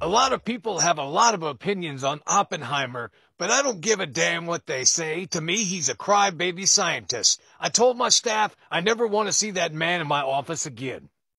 A lot of people have a lot of opinions on Oppenheimer, but I don't give a damn what they say. To me, he's a crybaby scientist. I told my staff I never want to see that man in my office again.